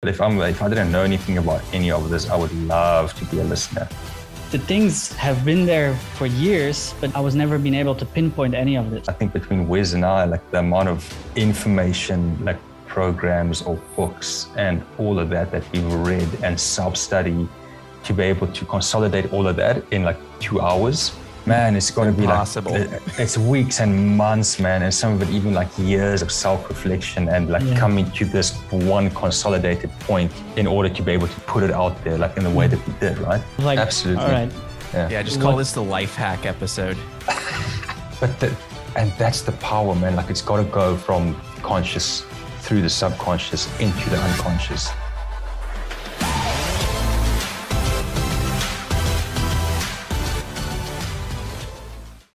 But if I'm if I didn't know anything about any of this, I would love to be a listener. The things have been there for years, but I was never been able to pinpoint any of it. I think between Wes and I, like the amount of information, like programs or books and all of that that we've read and self-study to be able to consolidate all of that in like two hours man, it's going to be Impossible. like it's weeks and months, man, and some of it even like years of self-reflection and like Yeah. coming to this one consolidated point in order to be able to put it out there, like in the way that we did, right? Like, Absolutely. All right. Yeah, just call What- this the life hack episode. But the, and that's the power, man. Like it's got to go from conscious through the subconscious into the unconscious.